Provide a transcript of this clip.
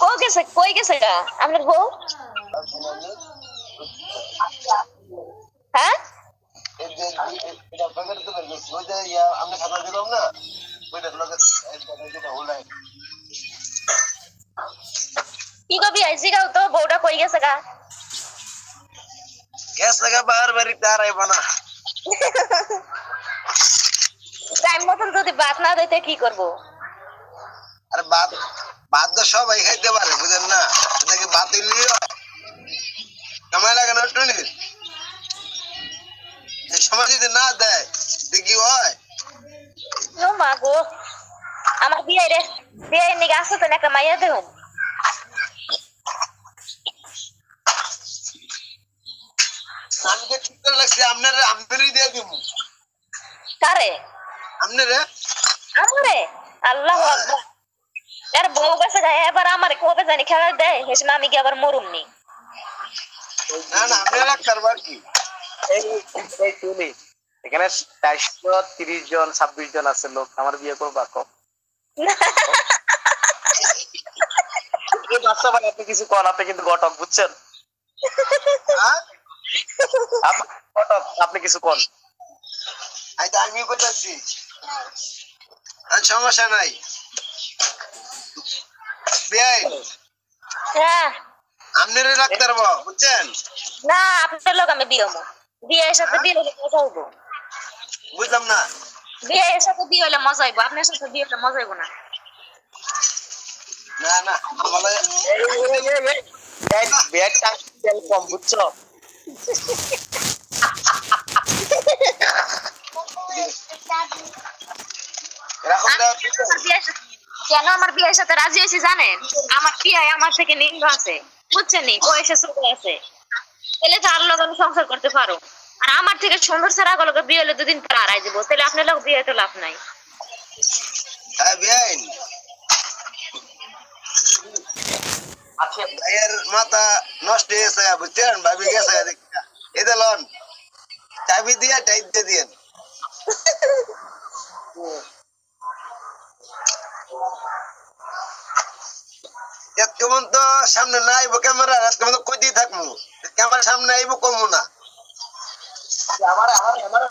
কো গেছে কই গেছে গা আপনার বউ হ্যাঁ এই যে এটা বেগার তো বের করছি ওই যে ইয়া আমি খাতা দিলাম না ওইটা লগে যেটা হলাই কি কবি আইসি গাও তো বউটা কই গেছে গা গ্যাস লাগা বাহার বাড়ি তার আইব না টাইম মতন যদি ভাত না দিতে কি করব আরে ভাত ভাত তো সবাই খাইতে পারে বুঝেন না? এটাকে ভাত সময় লাগে না টুনি এই সময় যদি না দেয় দেখি হয়? নো মা গো আমার বিয়ে রে বিয়ে আসো তো মাইয়া আমি তো ঠিক করে লাগছি আপনার আপনারই দিয়ে দিব। কারে? আপনারে? আমারে? আল্লাহ আকবার। বউ এবার আমার কবে জানি খেলা দেয়? হেসে আমি কি আবার মরুম নি না না আপনারা কারবার কি? এই এই এখানে চারশো তিরিশ জন ছাব্বিশ জন আছে লোক আমার বিয়ে করবা কম বাচ্চা ভাই আপনি কিছু কন আপনি কিন্তু ঘটক বুঝছেন? হ্যাঁ? ঘটক আপনি কিছু কন। তো আমি আর সমস্যা নাই। হ্যাঁ। আপনারে রাখতে পারব বুঝছেন? না আপনার লোক আমি বিয়ে হব। বিয়ের সাথে বিয়ে হলে মজা হইব। বুঝলাম না। বিয়ের সাথে বিয়ে হলে মজা হইব। আপনার সাথে বিয়ে হলে মজা হইব না। না না আমার বিয়ের টাকা কম বুঝছ? এরকম কেন আমার বিয়ের সাথে রাজি হয়েছি জানেন? আমার বিয়ে আমার থেকে নিম্ন আছে। বুঝছেন নি? বয়সে ছোট আছে তাহলে তার লোক আমি সংসার করতে পারো। আর আমার থেকে সুন্দর ছাড়া গুলোকে বিয়ে হলে দুদিন পর আড়াই দিব। তাহলে আপনার লোক বিয়ে তো লাভ নাই। হ্যাঁ আচ্ছা। ভাইয়ের মাথা নষ্ট হয়ে গেছে বুঝছেন ভাবি গেছে দেখা এই লন চাবি দিয়ে টাইট দিয়ে দিয়েন। কেমন তো সামনে না আইব ক্যামেরা কেমন তো কই দিয়ে থাকব। ক্যামেরা সামনে আইব কমু না। আমার আমার আমার।